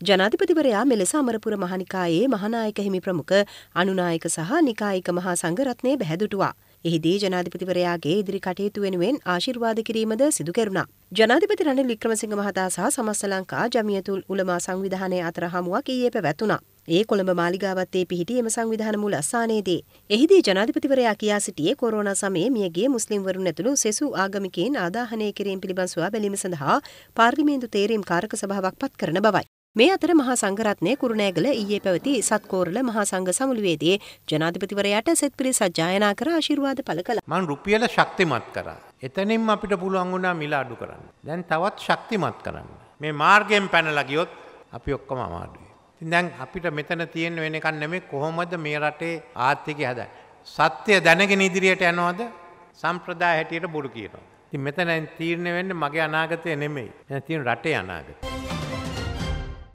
ජනාධිපතිවරයා මෙලෙස අමරපුර මහනිකායේ මහනායක හිමි ප්‍රමුඛ අනුනායක සහ නිකායික මහා සංඝරත්නය බැහැදුටුවා. එහිදී ජනාධිපතිවරයාගේ ඉදිරි කටයුතු වෙනුවෙන් ආශිර්වාද කිරීමද සිදු කෙරුණා. ජනාධිපති රනිල් වික්‍රමසිංහ මහතා සහ සමස්ත ලංකා ජමියතුල් උලමා සංවිධානය අතර හමුවක් ඊයේ පැවැත්වුණා. ඒ කොළඹ මාලිගාවත්තේ පිහිටි එම සංවිධාන මුල අස්ථානයේදී. එහිදී ජනාධිපතිවරයා කියා සිටියේ කොරෝනා සමයේ මියගිය මුස්ලිම්වරුන් ඇතුළු සෙසු ආගමිකයින් ආදාහනය කිරීම පිළිබඳ සොයා බැලීම සඳහා පාර්ලිමේන්තු තේරීම් කාරක සභාවක් පත් කරන බවයි. මේ අතර මහා සංඝරත්නය කුරුණෑගල ඊයේ පැවති සත්කෝරල මහා සංඝ සමුළුවේදී ජනාධිපතිවරයාට සෙත් පිරිස සජ්ජායනා කර ආශිර්වාද පළ කළා. මං රුපියල ශක්තිමත් කරා. එතනින්ම අපිට පුළුවන් වුණා මිල අඩු කරන්න. දැන් තවත් ශක්තිමත් කරන්න. මේ මාර්ගයෙන් පැනලා ගියොත් අපි ඔක්කොම අමාරුයි. ඉතින් දැන් අපිට මෙතන තියෙන වෙන එකක් නෙමෙයි කොහොමද මේ රටේ ආර්ථිකය හදන්නේ. සත්‍ය දැනගෙන ඉදිරියට යනවද? සම්ප්‍රදාය හැටියට බොරු කියනවා. ඉතින් මෙතන තීරණය වෙන්නේ මගේ අනාගතය නෙමෙයි. දැන් තියෙන රටේ අනාගතය.